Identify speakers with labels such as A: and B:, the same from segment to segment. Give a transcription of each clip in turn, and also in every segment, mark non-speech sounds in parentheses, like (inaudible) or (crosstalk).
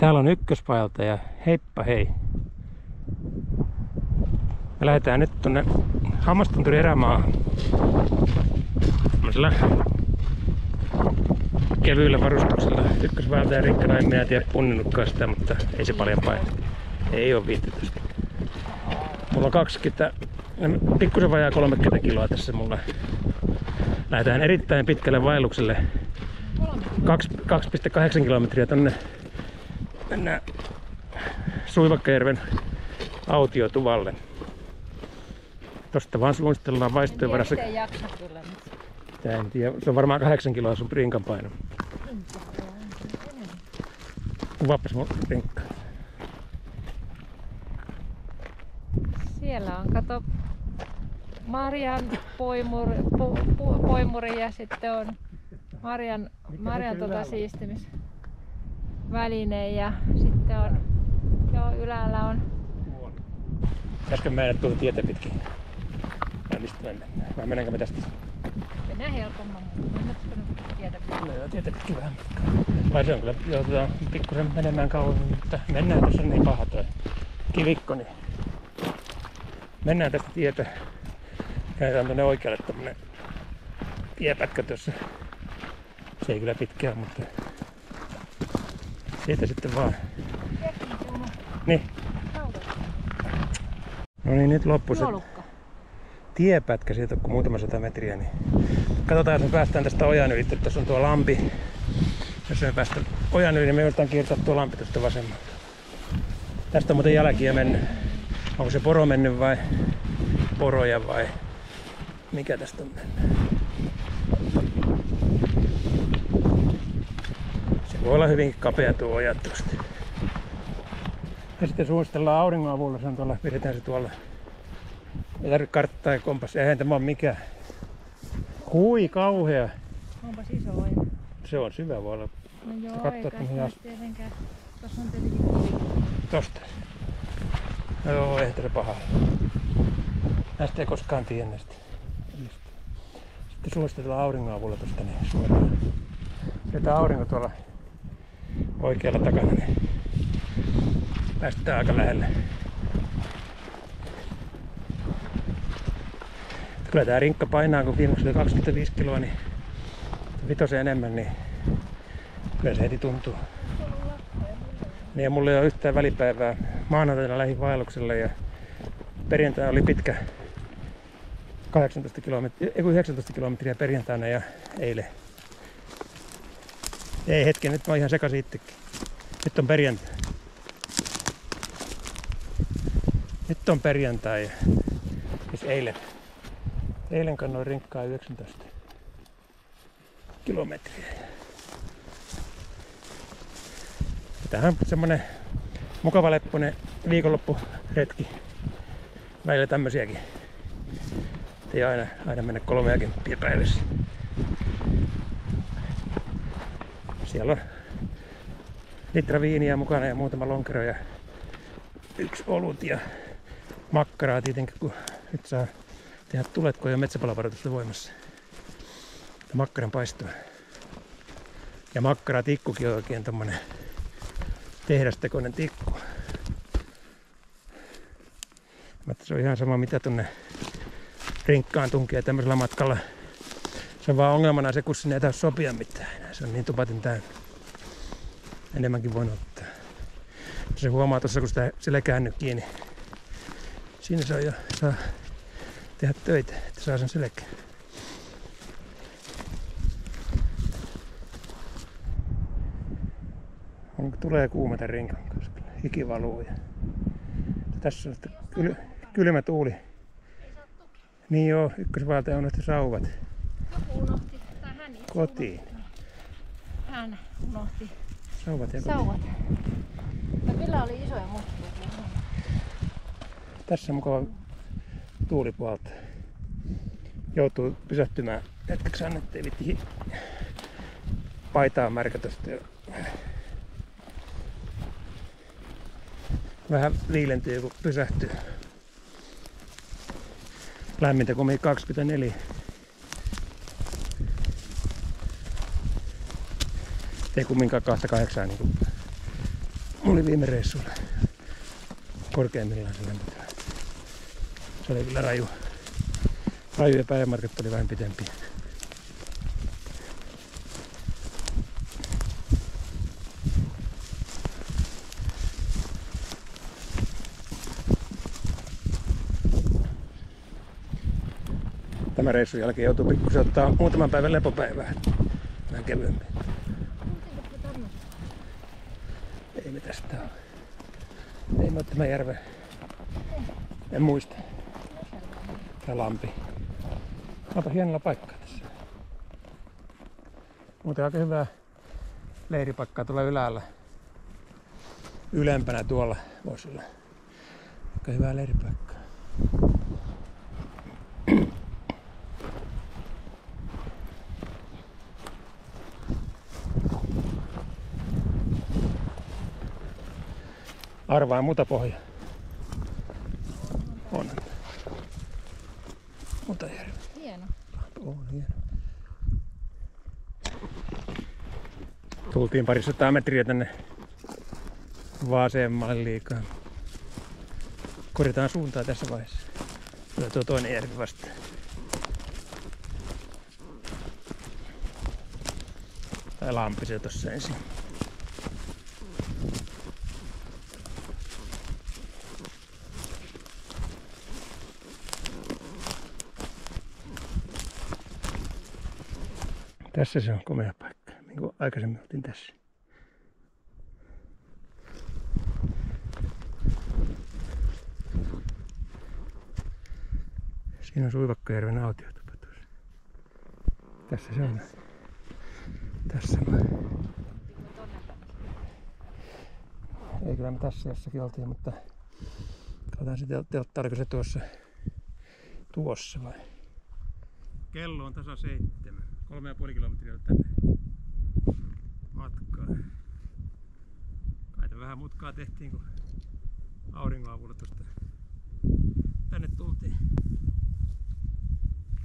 A: Täällä on ykköspajalta ja heippa hei. Me lähdetään nyt tonne Hammastunturi erämaahan. Tämmöisellä kevyillä varustuksella. Ykkösvaelta ja rikkana en minä tiedä punninnutkaan sitä, mutta ei se paljon paina. Ei oo 15. Mulla on 20, pikkusen vajaa 30 kiloa tässä mulla. Lähdetään erittäin pitkälle vaellukselle. 2,8 kilometriä tonne mennään Suivakkajärven autiotuvalle. Tosta vaan suunnitellaan vaistojen varassa.
B: Ei jaksa kyllä nyt.
A: Tää en tiedä. Se on varmaan 8 kiloa sun rinkan paino. Kuvaapas mun rinkka.
B: Siellä on, kato, Marjan poimuri, po, po, poimuri ja sitten on Marjan, Marjan tota
A: ylhäällä?
B: Siistimisväline ja sitten on, joo ylhäällä on,
A: Pitäisikö mennä tuolta tietä pitkin? Vai mistä mennään? Vai mennäänkö me tästä?
B: mennään helpomman, mennätkö nyt tiedä
A: No tietä pitkin vähän matkaa. Vai se on kyllä, joudutaan pikkusen menemään kauemmin, mutta mennään tässä niin paha toi kivikko, niin mennään tästä tietä. Käydään tuonne oikealle tämmönen tiepätkä tuossa. Se ei kyllä pitkään, mutta siitä sitten vaan. Niin. No niin, nyt loppu se tiepätkä siitä on kuin muutama sata metriä. Niin katsotaan, jos me päästään tästä ojan yli. Tässä on tuo lampi. Jos me päästään ojan yli, niin me joudutaan kiertää tuo lampi tuosta vasemmalta. Tästä on muuten jälkiä mennyt. Onko se poro mennyt vai poroja vai mikä tästä on mennyt? Voi olla hyvinkin kapea tuo oja tuosta. Ja sitten suositellaan auringon avulla, se on tuolla, pidetään se tuolla ei tarvitse karttaa ja kompassia, eihän tämä ole mikään. Hui kauhea.
B: Onpas iso oja.
A: Se on syvä voi olla
B: No joo,
A: Katso,
B: eikä
A: että mihin
B: se
A: asti.
B: tietenkään. Tuossa on tietenkin
A: tosta. No Joo, ei se paha. Näistä ei koskaan tiedä näistä. Sitten suositellaan auringon avulla tosta niin suoraan. Pidetään aurinko tuolla oikealla takana, niin päästään aika lähelle. Kyllä tää rinkka painaa, kun viimeksi oli 25 kiloa, niin vitosen enemmän, niin kyllä se heti tuntuu. Niin ja mulla ei ole yhtään välipäivää. Maanantaina lähdin vaellukselle ja perjantai oli pitkä 18 kilometriä, ei kun 19 kilometriä perjantaina ja eilen. Ei hetken, nyt mä oon ihan sekaisin itsekin. Nyt on perjantai. Nyt on perjantai ja siis eilen. Eilen kannoin rinkkaa 19 kilometriä. Tämähän on semmonen mukava lepponen viikonloppuretki. Välillä tämmösiäkin. Ei aina, aina mennä kolmeakin päivässä. Siellä on litra viiniä mukana ja muutama lonkero ja yksi olut ja makkaraa tietenkin, kun nyt saa tehdä tulet, kun ei ole metsäpalovaroitusta voimassa. Tämä makkaran paistoa. Ja makkaratikkukin on oikein tommonen tehdastekoinen tikku. Mutta se on ihan sama mitä tonne rinkkaan tunkee tämmöisellä matkalla. Se on vaan ongelmana se, kun sinne ei taas sopia mitään enää. Se on niin tupatin täynnä. Enemmänkin voin ottaa. Se huomaa tuossa, kun sitä sillä käänny kiinni. Siinä se on jo, saa tehdä töitä, että saa sen selkeä. On, tulee kuumata rinkan kanssa. kyllä. Hiki valuu. Ja... Tässä on kyl... kylmä tuuli. Niin joo, ykkösvaltaja sauvat
B: tai hän itse
A: kotiin.
B: Unohti
A: Sauvat ja
B: sauvat. Ja kyllä oli isoja mustia.
A: Tässä mukava tuuli puolta. Joutuu pysähtymään hetkeksi ettei vitti paitaa märkätä. Vähän viilentyy, kun pysähtyy. Lämmintä meni 24. Ei kumminkaan 28 niin kuin oli viime reissulla korkeimmillaan se lämpötila. Se oli kyllä raju. Raju ja päivämatkat oli vähän pitempiä. Tämä reissun jälkeen joutuu pikkusen ottaa muutaman päivän lepopäivää. Vähän kevyemmin. Tästä ole. Ei ole tämä järve. En muista. Tää lampi. Onpa hienolla paikkaa tässä. Muuten aika hyvää leiripaikkaa tuolla ylällä. Ylempänä tuolla voisi olla. Aika hyvää leiripaikkaa. Arvaa mutapohja. On. Mutajärvi.
B: Hieno.
A: On hieno. Tultiin parisataa metriä tänne vasemmalle liikaa. Korjataan suuntaa tässä vaiheessa. Tulee tuo toinen järvi vastaan. Tai lampi se tossa ensin. Tässä se on komea paikka, niin kuin aikaisemmin oltiin tässä. Siinä on Suivakkajärven autiotupa tuossa. Tässä se on. Tässä on. Ei kyllä me tässä jossakin oltiin, mutta katsotaan se tel- teltta, oliko se tuossa, tuossa vai? Kello on tasa seitsemän. Kolme ja puoli kilometriä tänne matkaa. Kai vähän mutkaa tehtiin, kun auringon avulla tuosta tänne tultiin.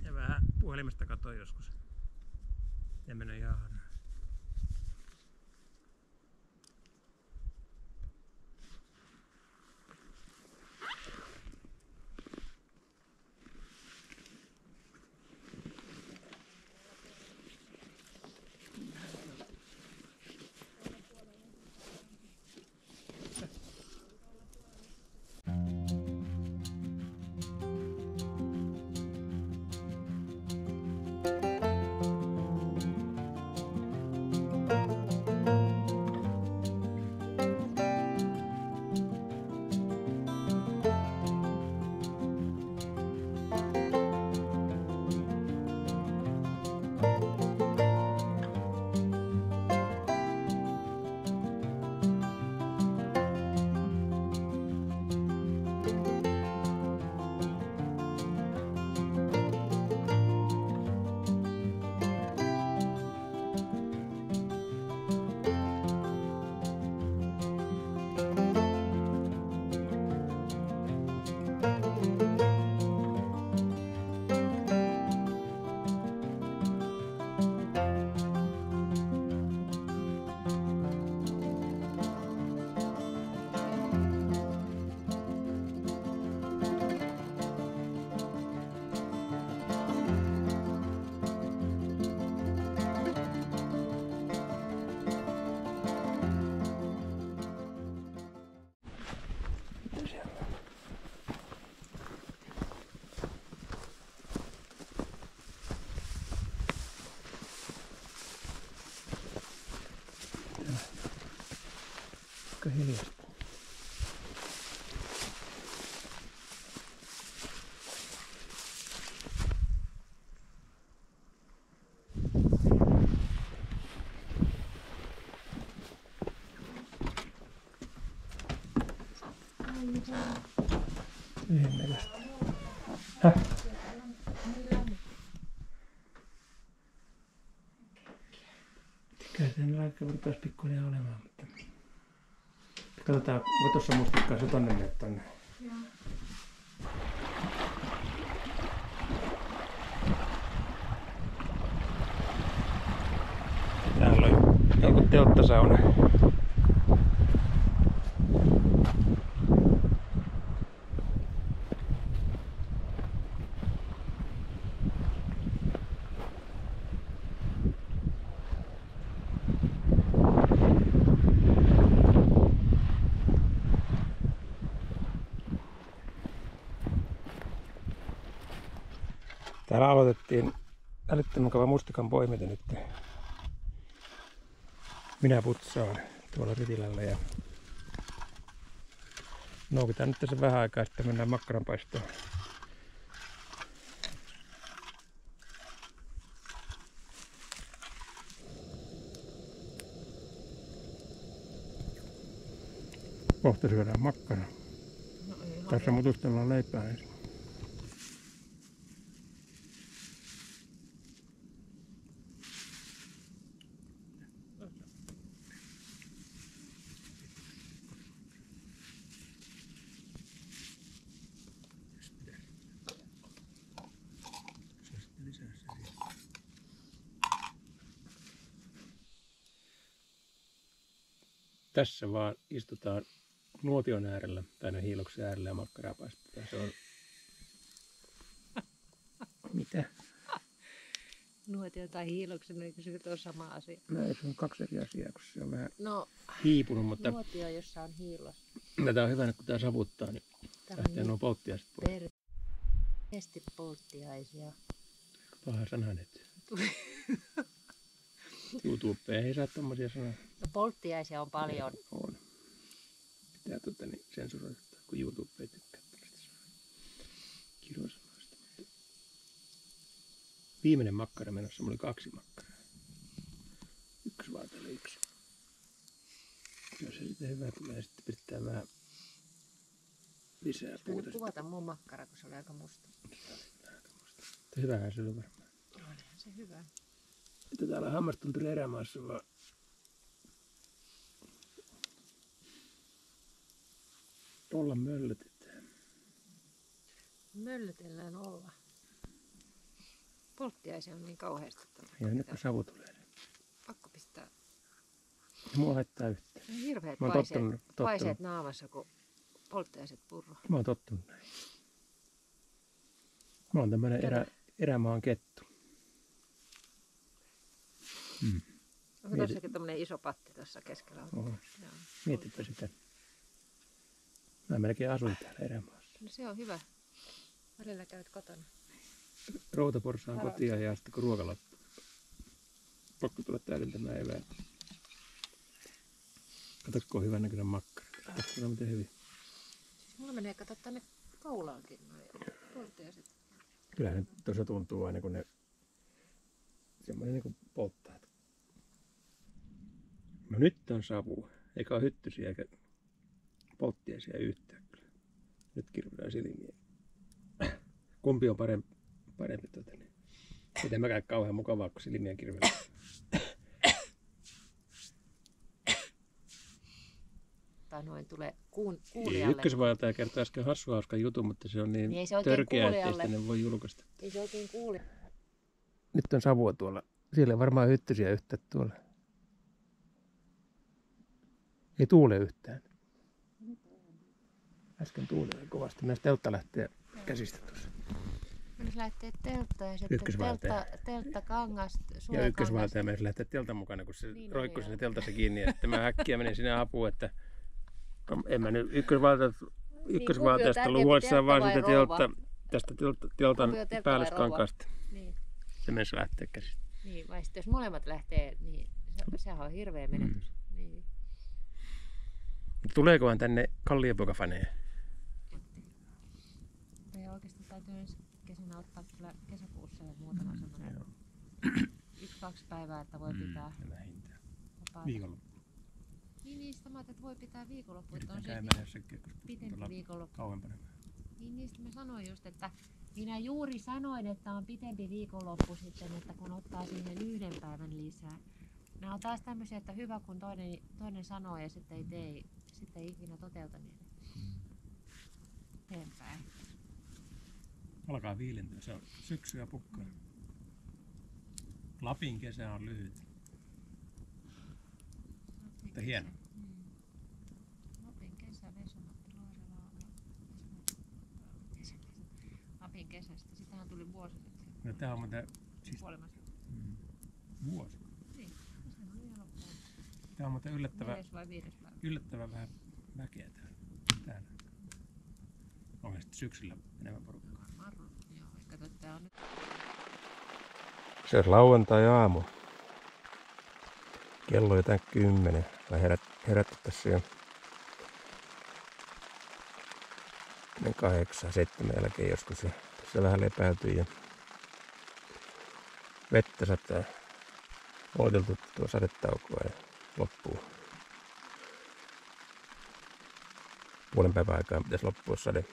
A: Ja vähän puhelimesta katsoin joskus. Ja mennä ihan Aika hiljasta. Yhdennekästä. Häh? Kyllä sen vaikka rupesi pikkuinen olemaan, mutta... Katsotaan, tuossa mustikkaa se tonne mene tonne. Täällä on joku telttasauna. Täällä aloitettiin mukava mustikan poiminta nyt. Minä putsaan tuolla Ritilällä ja noukitaan nyt tässä vähän aikaa, sitten mennään makkaranpaistoon. Kohta syödään makkara.
B: No
A: Tässä mutustellaan leipää ensin. Tässä vaan istutaan nuotion äärellä tai ne hiiloksen äärellä ja makkaraa paistetaan. Se on... (laughs) Mitä?
B: Nuotio tai hiiloksen, eikö se nyt ole sama asia?
A: No ei, se on kaksi eri asiaa, kun se on vähän
B: No,
A: hiipunut, mutta
B: nuotio, jossa on hiilos.
A: tätä on hyvä, kun tämä savuttaa, niin
B: Tämä
A: lähtee
B: on
A: nuo polttiaiset pois.
B: per... Esti polttiaisia.
A: Paha sana nyt.
B: Tuli. (laughs)
A: YouTube ei saa tommosia sanoa.
B: No polttiaisia on paljon.
A: On. Pitää tota, niin sensuroida, kun YouTube ei tykkää tällaista. Kirosanoista. Viimeinen makkara menossa, mulla oli kaksi makkaraa. Yksi vaan täällä yksi. Jos se sitten hyvä tulee, sitten pistää vähän lisää puuta.
B: kuvata mun makkara, kun se oli aika musta.
A: Hyvähän se oli varmaan.
B: Olihan se hyvä.
A: Että täällä hammastunturi erämaassa vaan olla möllötetään.
B: Möllötellään olla. Polttiaisia on niin kauheasti.
A: Ja nyt kun savu tulee. niin
B: Pakko pistää.
A: ei Mua haittaa yhtään.
B: Ne on hirveät paiseet,
A: tottunut,
B: paiseet
A: tottunut.
B: naamassa, kun polttiaiset purru.
A: Mä oon tottunut näin. Mä oon tämmönen erä, erämaan kettu. Mm.
B: Onko
A: Mieti-
B: tämmönen iso patti tuossa keskellä?
A: Oho.
B: Joo.
A: Mietipä sitä. Mä melkein asuin täällä erämaassa.
B: No se on hyvä. Välillä käyt kotona.
A: Routaporsaan kotia ja sitten kun ruoka loppuu. Pakko tulla täydentämään eväät. Kato, kun on hyvän näköinen makkara. Katsotaan miten hyvin.
B: Mulla menee kato tänne kaulaankin noin.
A: Kyllähän ne tuossa tuntuu aina kun ne semmoinen niin kuin polttaa. No nyt on savu. Eikä ole hyttysiä eikä polttiaisia yhtään kyllä. Nyt kirvoidaan silmiä. Kumpi on parempi? parempi tuota, niin. Miten mäkään kauhean mukavaa, kun silmiä kirvelee.
B: Tai noin tulee kuun,
A: Ei,
B: kuulijalle.
A: ykkösvaltaja kertoi äsken hassu hauskan jutun, mutta se on niin,
B: Niin ei se
A: törkeä, sitä ne voi julkaista.
B: Ei se oikein kuuli.
A: Nyt on savua tuolla. Siellä ei varmaan hyttysiä yhtään tuolla. Ei tuule yhtään. Äsken tuuli oli kovasti. Myös teltta lähtee käsistä tuossa.
B: Jos lähtee teltta ja sitten
A: Ykkösvaltaja.
B: teltta, teltta kangasta,
A: Ja ykkösvaltaja myös lähtee teltan mukana, kun se
B: Niin
A: niin roikkui
B: joo.
A: sinne teltassa (laughs) kiinni. Ja sitten mä äkkiä menin sinne apuun, että en mä nyt ykkösvaltajasta, ykkösvaltajasta
B: tärkeämpi
A: huolissaan vaan
B: teltta rouva?
A: teltta, tästä telta, teltan
B: teltta
A: päällyskankasta.
B: Niin,
A: Se mennessä lähtee käsistä.
B: niin, vai sitten jos molemmat lähtee, niin se, sehän on hirveä menetys.
A: Mm.
B: Niin.
A: Tuleekohan tänne Kalliopoikafaneja?
B: Ja oikeasti täytyy ensi kesänä ottaa kyllä kesäkuussa jo muutama semmoinen
A: Joo.
B: yksi, kaksi päivää, että voi pitää
A: Mm, vähintään.
B: vapaata.
A: Viikonloppu.
B: Niin, niin samat, että voi pitää viikonloppu. Että on
A: käymään jossakin,
B: pitempi viikonloppu.
A: kauempana.
B: Niin niistä mä sanoin just, että minä juuri sanoin, että on pitempi viikonloppu sitten, että kun ottaa siihen yhden päivän lisää. Nämä on taas tämmöisiä, että hyvä kun toinen, toinen sanoo ja sitten ei tee, sitten ei ikinä toteuta niitä. Eteenpäin.
A: Alkaa viilentyä, se on syksy ja pukkaa. Lapin kesä on lyhyt. Mutta hieno.
B: Lapin kesä. Lapin kesästä. Sitähän tuli vuosi sitten.
A: No tää on muuten siis
B: Kuolemassa.
A: mm, vuosi.
B: Niin.
A: Tää on muuten yllättävä,
B: Neljäs vai viides päivä?
A: yllättävän vähän väkeä täällä. täällä. Onko sitten syksyllä enemmän porukkaa?
B: Joo, ehkä tää on nyt
A: Se olisi lauantai-aamu. Kello on jotain kymmenen. Mä herät, herätty tässä jo. Ne kahdeksan, seitsemän jälkeen joskus. Ja tässä vähän lepäytyi ja vettä sataa. Odoteltu tuo sadetaukoa ja loppuu. Puolen päivän aikaa pitäisi loppua sade.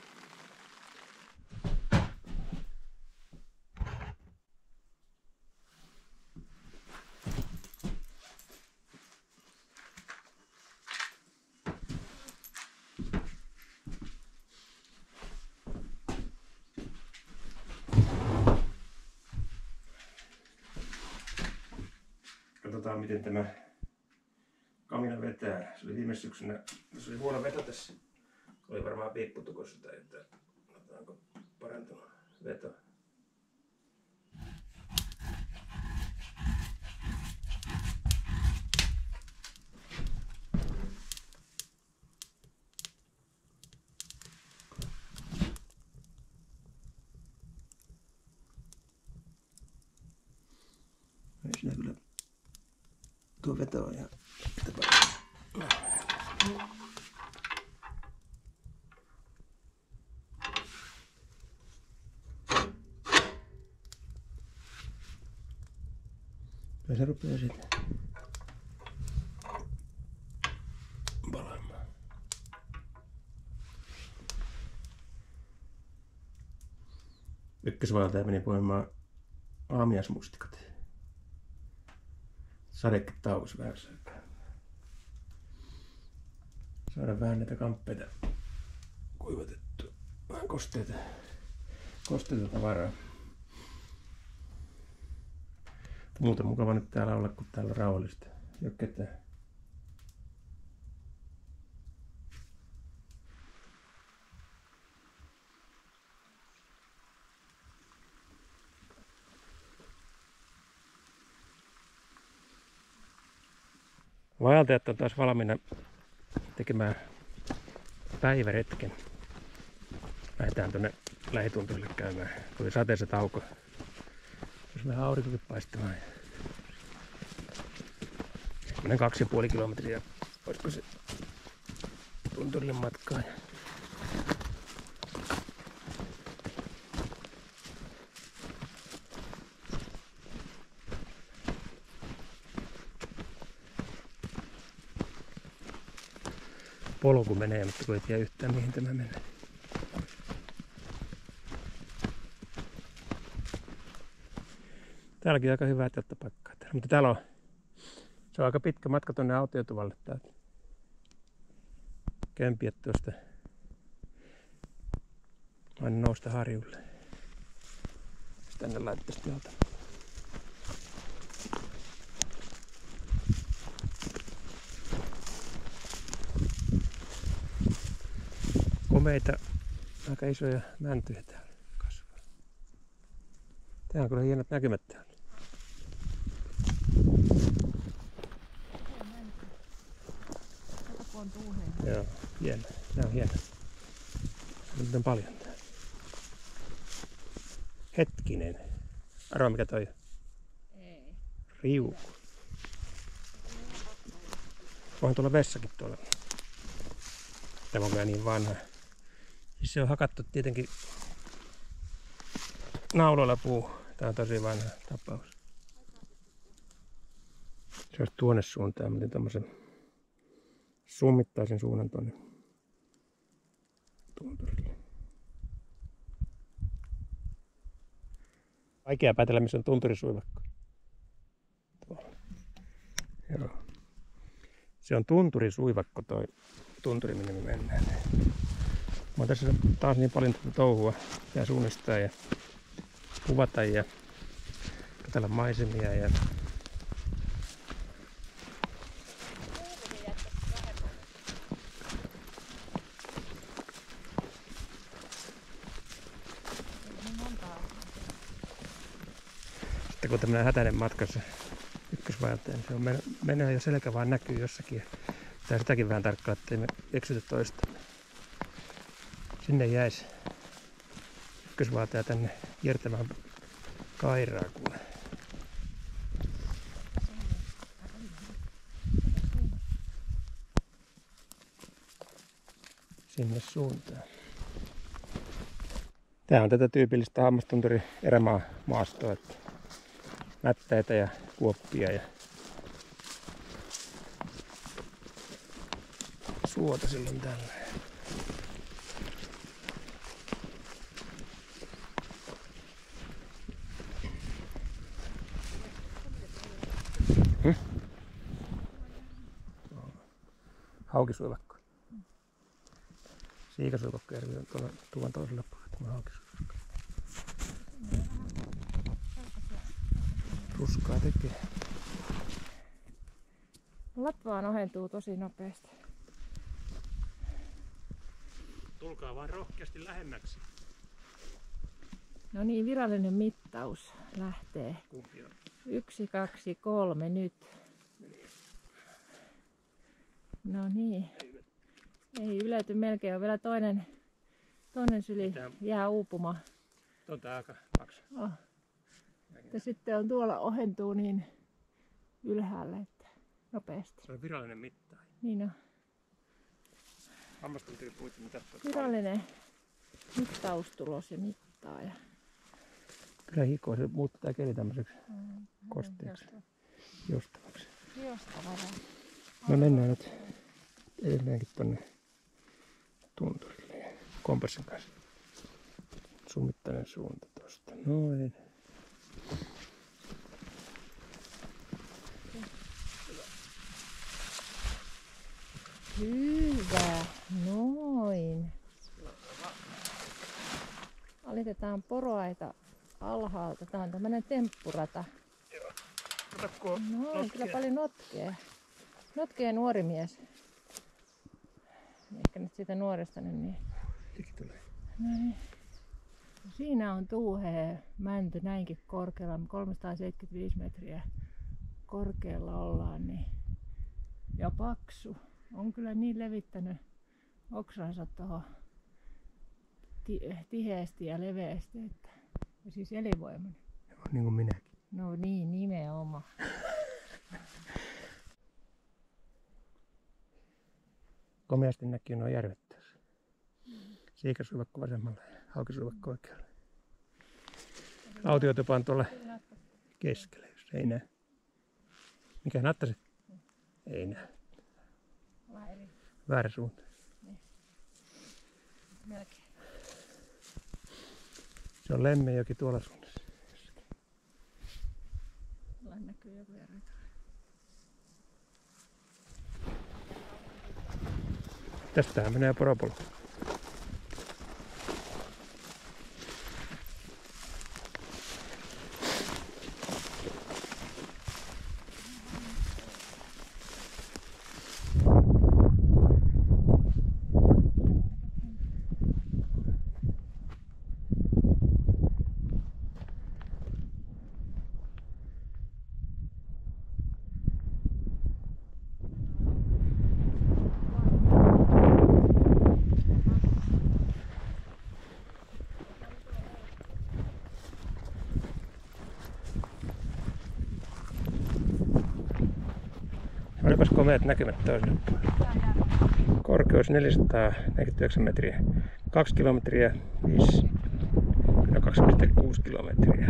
A: Katsotaan miten tämä kamina vetää. Se oli viime syksynä, se oli huono veto tässä. Oli varmaan piipputukossa tai että otetaanko parantunut veto. Ei siinä kyllä tuo veto on ihan yhtä paljon. Kyllä se rupeaa sitten palaamaan. Ykkösvaltaja meni poimaan aamiasmustikat. Sadekin taukossa vähäksi aikaa. Saada vähän näitä kamppeita kuivatettua. Vähän kosteita, kosteita tavaraa. Muuten mukava nyt täällä olla, kun täällä on rauhallista. Ei ole ketään. Vaeltajat on taas valmiina tekemään päiväretken. Lähdetään tuonne lähitunturille käymään. Tuli sateessa tauko. Jos vähän aurinkokin paistamaan. Semmoinen kaksi ja puoli kilometriä. Olisiko se tunturille matkaa. Polku menee, mutta kun ei tiedä yhtään mihin tämä menee. Täälläkin on aika hyvää paikkaa. Täällä. Mutta täällä on, se on aika pitkä matka tuonne autiotuvalle täältä. Kempiä tuosta aina nousta harjulle. Jos tänne laittaisi tuolta. Komeita, aika isoja mäntyjä täällä kasvaa. Täällä on kyllä hienot näkymät täällä. Joo, hieno. Nämä on hieno. Nyt on paljon täällä. Hetkinen. Arvaa mikä toi.
B: Ei.
A: Riuku. Voihan tuolla vessakin tuolla. Tämä on kyllä niin vanha. Se on hakattu tietenkin nauloilla puu. Tämä on tosi vanha tapaus. Se olisi tuonne suuntaan, mutta tämmöisen summittaisen suunnan tuonne tunturille. Vaikea päätellä, missä on tunturisuivakko. Joo. Se on tunturisuivakko toi tunturi, minne me mennään. Mä tässä taas niin paljon tätä touhua ja suunnistaa ja kuvata ja katsella maisemia ja sitten kun tämmöinen hätäinen matkassa ykkösvaeltaja, niin se on men- menee jo selkä vaan näkyy jossakin. Pitää sitäkin vähän tarkkaa, ettei me eksytä toista sinne jäisi ykkösvaatea tänne kiertämään kairaa kuule. Sinne suuntaan. Tämä on tätä tyypillistä hammastunturi erämaa maastoa, että mättäitä ja kuoppia ja suota silloin tällä. Haukisuivakko. Siikasuivakkojärvi on tuolla tuvan toisella puolella. Tämä haukisuivakko. Ruskaa tekee.
B: Latvaan ohentuu tosi nopeasti.
A: Tulkaa vaan rohkeasti lähemmäksi.
B: No niin, virallinen mittaus lähtee.
A: Kumpi on?
B: Yksi, kaksi, kolme nyt. No niin. Ei ylety melkein. On vielä toinen, toinen syli
A: Mitä?
B: jää uupumaan.
A: Tuo on tää aika paksu.
B: Oh. Ja sitten on tuolla ohentuu niin ylhäällä, että nopeasti.
A: Se on virallinen mitta.
B: Niin on.
A: Hammastunturi puitu mitä
B: Virallinen mittaustulos ja mittaaja.
A: Kyllä hikoa, se muuttaa keli tämmöiseksi kosteeksi, joustavaksi.
B: Jostavaa.
A: Me mennään nyt edelleenkin tonne tunturille ja kompassin kanssa. Summittainen suunta tosta. Noin.
B: Hyvä, noin. Alitetaan poroaita alhaalta. Tämä on tämmönen temppurata. Noin, kyllä paljon notkee. Notkee nuori mies. Ehkä nyt siitä nuoresta nyt niin.
A: Tulee.
B: No niin. Siinä on tuuhea mänty näinkin korkealla, 375 metriä korkealla ollaan, niin ja paksu. On kyllä niin levittänyt oksansa tuohon ti- tiheästi ja leveästi, että ja siis elinvoimainen.
A: Niin kuin minäkin.
B: No niin, nimenomaan.
A: Komeasti näkyy nuo järvet tässä. Siikasuivakko vasemmalla ja haukisuivakko oikealla. Autiotupa on tuolla keskellä, jos ei näe. Mikä nattasi? Ei näe. Väärä suunta.
B: Melkein.
A: Se on Lemmenjoki tuolla suunnassa.
B: Tuolla näkyy joku järvi.
A: Tästähän menee poropolo. Komeat näkymät toiselle puolelle. Korkeus 449 metriä. 2 kilometriä, 5, no 2,6 kilometriä.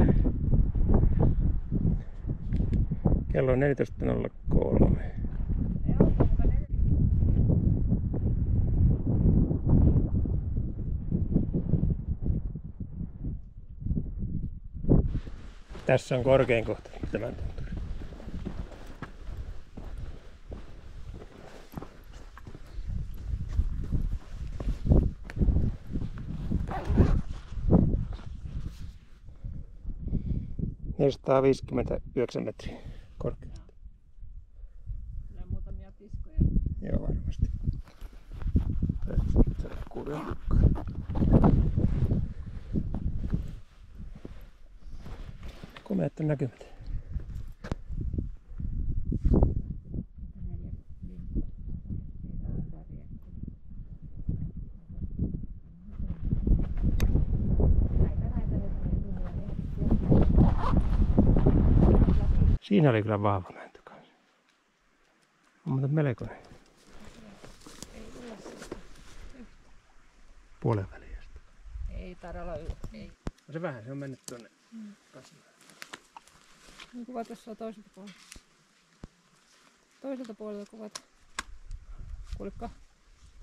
A: Kello on 14.03. Tässä on korkein kohta tämän tunturi. Neljäsataaviisikymmentäyhdeksän metriä korkeutta.
B: Kyllä muutamia piskoja.
A: Joo, varmasti. Komeat on näkymät. Siinä oli kyllä vahva mänty kanssa. On muuten melkoinen. puolen asti.
B: Ei tarvitse olla ei.
A: No se vähän, se on mennyt tuonne
B: Mm.
A: kasvamaan.
B: Niin kuva tuossa on toiselta puolelta. Toiselta puolelta kuvat. Kuuliko?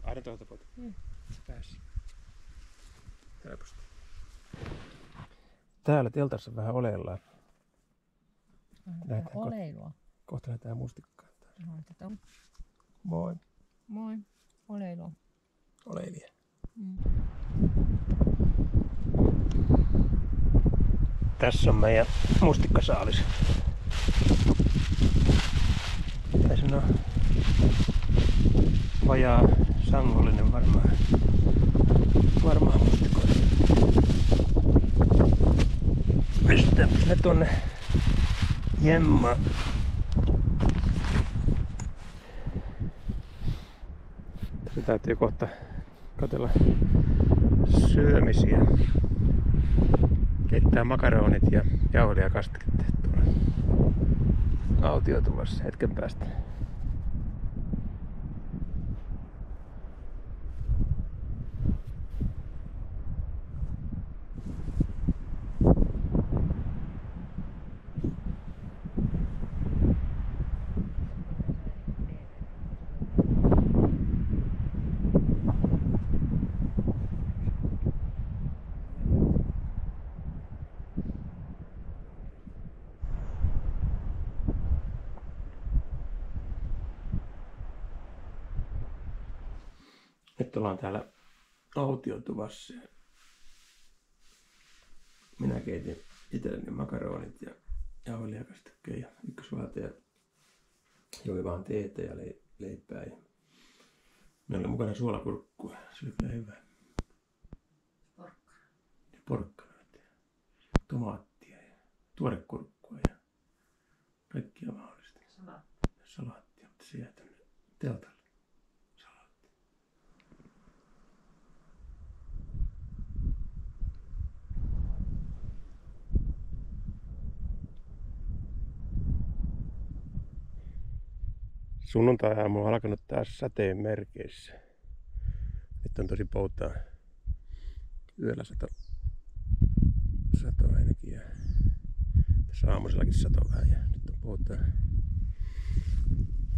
A: Aina tuolta puolta.
B: Mm.
A: Se pääsi. Helposti. Täällä teltassa vähän oleillaan. Lähdetään ko-
B: Oleilua.
A: Kohta lähdetään mustikkaan.
B: Laitetaan.
A: Moi.
B: Moi. Oleilua.
A: Oleilija.
B: Mm.
A: Tässä on meidän mustikkasaalis. Tai sanoa vajaa sangollinen varmaan. Varmaan mustikoista. Pistetään ne tonne jemma. Tässä täytyy kohta katella syömisiä keittää makaronit ja jauhelijakastiketta tuolla autiotuvassa hetken päästä. Nyt ollaan täällä autiotuvassa. Minä keitin itselleni makaronit ja jauhelijakastikkeja ja ykkösvaate ja joi vaan teetä ja le- leipää. Ja meillä oli mukana suolakurkkua. Se oli kyllä hyvä. Ja porkkanoita ja tomaattia ja tuorekurkkua ja kaikkia mahdollista. Ja salaattia, mutta se jää tänne teltalle. Sunnuntai-aamu on alkanut taas sateen merkeissä. Nyt on tosi poutaa. Yöllä sato, sato ainakin ja tässä aamuisellakin sato vähän ja nyt on poutaa.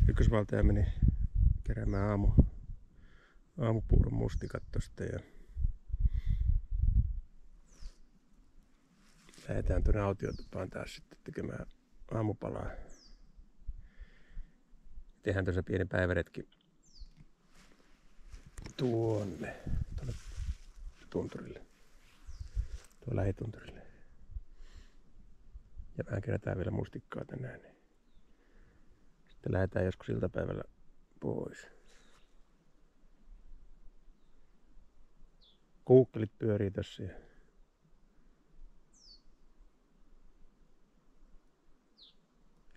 A: Ykkösvaltaja meni keräämään aamu, aamupuuron mustikat tosta ja lähdetään tuonne autiotupaan taas sitten tekemään aamupalaa. Tehdään tuossa pieni päiväretki tuonne, tuonne tunturille, tuon lähitunturille. Ja vähän kerätään vielä mustikkaa tänään. Sitten lähdetään joskus iltapäivällä pois. Kuukkelit pyörii tässä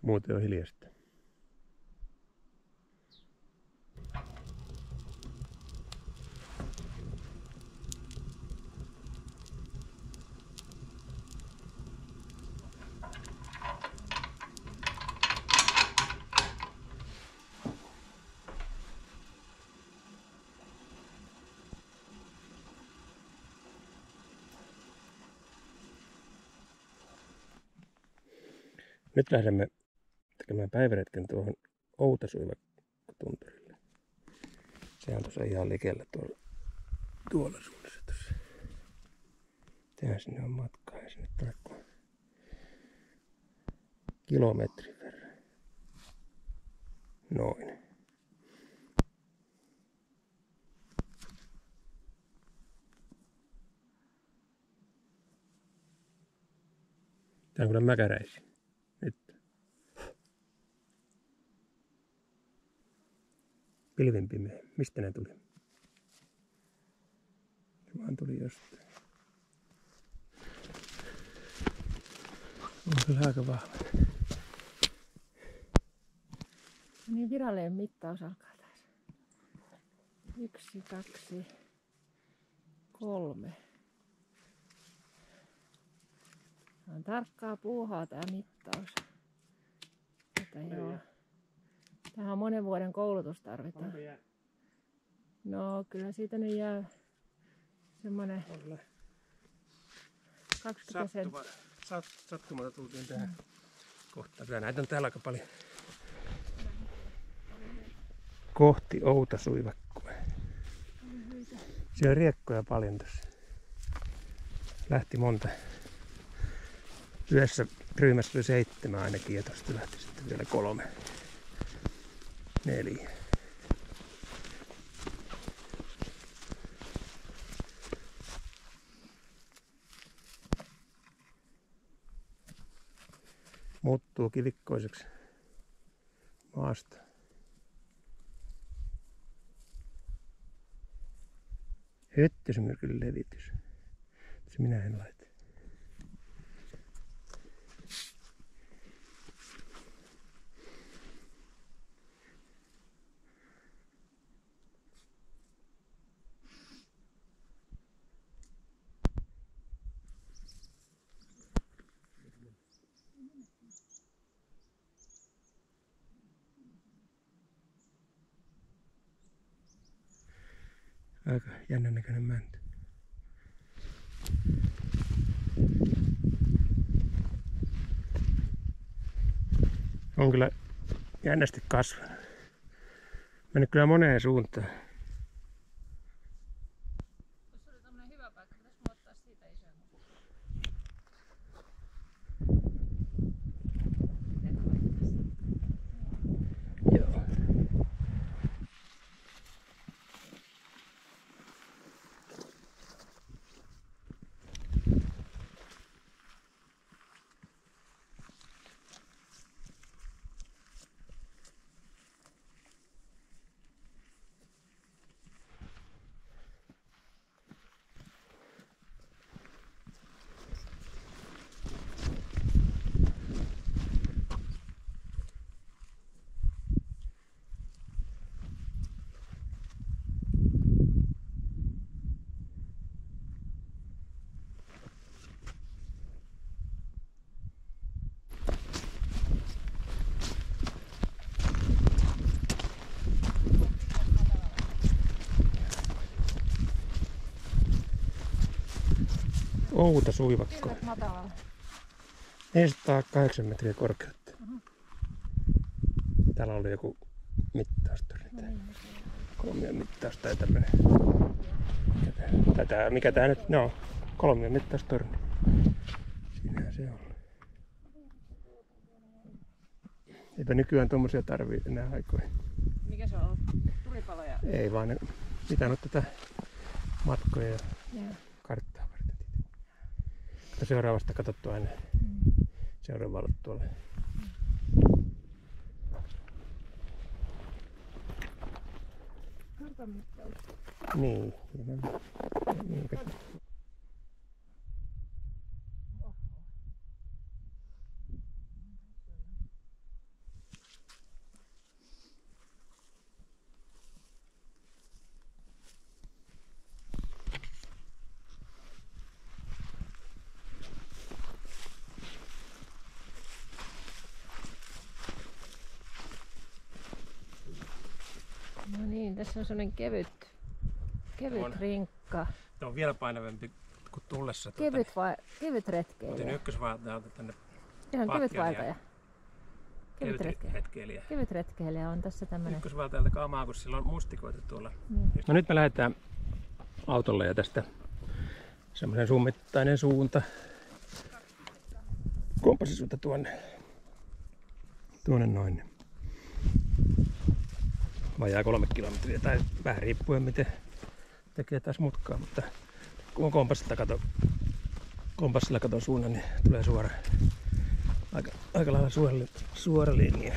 A: muuten on hiljasta. Nyt lähdemme tekemään päiväretken tuohon Outasuiva-tunturille. Sehän on tuossa ihan likellä tuolla, tuolla suunnassa tuossa. Tehdään sinne on matkaa ja sinne tulee kuin kilometrin verran. Noin. Tää on kyllä mäkäräisiä. Pilvin pimeä. Mistä ne tuli? Ne vaan tuli jostain. On kyllä aika vahva.
B: No niin virallinen mittaus alkaa taas. Yksi, kaksi, kolme. Tämä on tarkkaa puuhaa tämä mittaus. Tätä joo. Tähän on monen vuoden koulutus tarvitaan. No kyllä siitä nyt jää semmoinen
A: On kyllä
B: 20 senttiä.
A: sattuma, sat, sattumalta tultiin tähän kohtaan. Kyllä näitä on täällä aika paljon. Kohti Outasuivakkoa. Siellä on riekkoja paljon tässä. Lähti monta. Yhdessä ryhmässä oli seitsemän ainakin ja tosta lähti sitten vielä kolme. Neljä. muuttuu kivikkoiseksi maasta. Höttysmyrkyn levitys. Se minä en laita. Aika jännän näköinen mänty. On kyllä jännästi kasvanut. Mennyt kyllä moneen suuntaan.
B: Tuossa oli hyvä paikka, pitäisi mä ottaa siitä.
A: Outa suivakko.
B: Pilvet matalalla.
A: 408 metriä korkeutta. Täällä oli joku mittaustori.
B: No niin,
A: Kolmion mittaus tai tämmönen. Tätä, mikä tää nyt, no, kolmion mittaustorni. Siinähän se on. Eipä nykyään tommosia tarvii enää aikoihin.
B: Mikä se on? Tulipaloja.
A: Ei vaan ne mitannut tätä matkoja ja
B: Joo.
A: karttaa varten. Mutta seuraavasta katsottu aina.
B: Kartan mittaus.
A: Niin. niin
B: niin, tässä on semmoinen kevyt, kevyt
A: On.
B: rinkka.
A: Tämä on vielä painavampi kuin tullessa. tuota,
B: Kevyt, vai, kevyt
A: Otin
B: retkeilijä.
A: ykkösvaeltajalta tänne
B: Ihan kevyt vaeltaja. Kevyt
A: kevyt
B: retkeilijä.
A: retkeilijä.
B: Kevyt retkeilijä on tässä tämmöinen.
A: Ykkösvaeltajalta kamaa, kun sillä on mustikoita tuolla.
B: Niin.
A: No nyt me lähdetään autolle ja tästä semmoinen summittainen suunta. Kompassisuunta tuonne. Tuonne noin. Vajaa kolme kilometriä tai vähän riippuen miten tekee taas mutkaa, mutta kun kompassilla kato, kompassilla katon suunnan, niin tulee suora, aika, aika lailla suora, suora linja.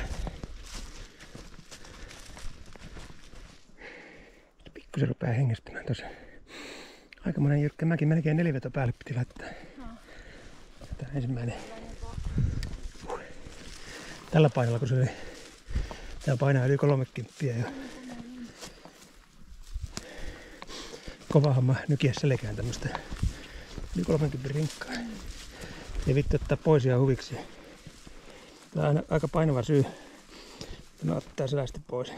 A: Pikkusen rupeaa hengästymään tosi. Aikamoinen jyrkkä mäki, melkein neliveto päälle piti laittaa. Tämä ensimmäinen. Tällä painolla, kun se oli, Tää painaa yli 30 jo. Kova homma nykiä selkään tämmöstä yli 30 rinkkaa. Ei vittu ottaa pois ihan huviksi. Tää on aina aika painava syy. Mä ottaa selästi pois.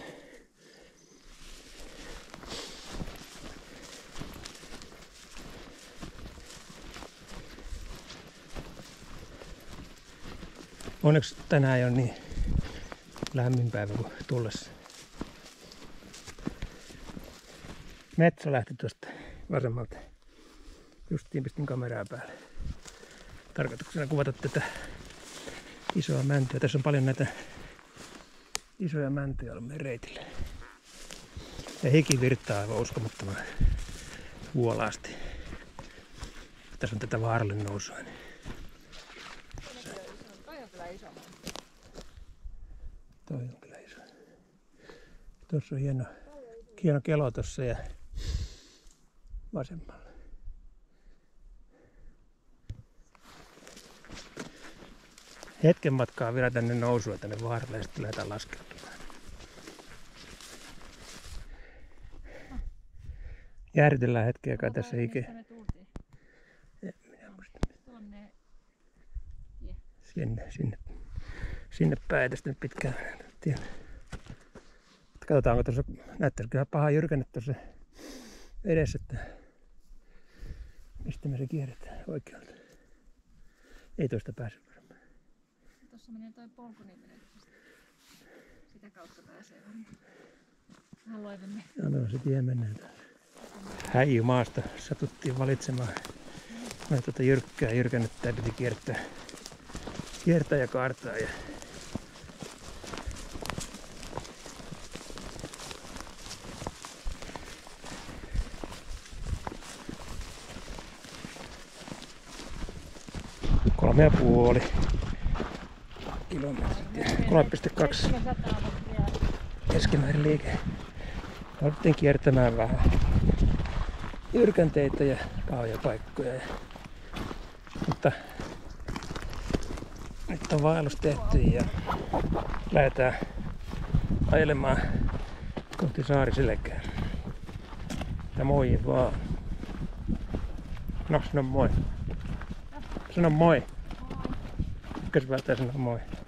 A: Onneksi tänään ei ole niin lämmin päivä kuin tullessa. Metsä lähti tuosta vasemmalta. Justiin pistin kameraa päälle. Tarkoituksena kuvata tätä isoa mäntyä. Tässä on paljon näitä isoja mäntyjä meidän reitillä. Ja hiki virtaa aivan uskomattoman vuolaasti. Tässä on tätä vaaralle nousua. Niin
C: Toi on kyllä iso.
A: toi on kyllä iso. Tuossa on hieno, hieno kelo tuossa ja vasemmalla. Hetken matkaa vielä tänne nousua tänne vaaralle ja sitten lähdetään laskeutumaan. Jääritellään hetken aikaa tässä.
C: Tuonne
A: sinne, sinne, sinne päin, tästä nyt pitkään. Katsotaan, onko tuossa, näyttäisi kyllä paha jyrkänne tuossa edessä, että mistä me se kierretään oikealta. Ei toista pääse varmaan.
C: Tuossa menee toi polku, niin menee. Sitä kautta pääsee varmaan. Vähän loivemmin.
A: Anna se tie mennään taas. Häijymaasta satuttiin valitsemaan noin tuota jyrkkää jyrkännettä piti kiertää, kiertää ja kaartaa. Ja ja puoli kilometriä. 3,2
C: 700 metriä.
A: keskimäärin liike. Haluttiin kiertämään vähän jyrkänteitä ja paikkoja. Ja... Mutta nyt on vaellus tehty ja lähdetään ajelemaan kohti Saariselkää. Ja moi vaan. No, sano moi. Sano moi. Ykkösvältä sano moi. ja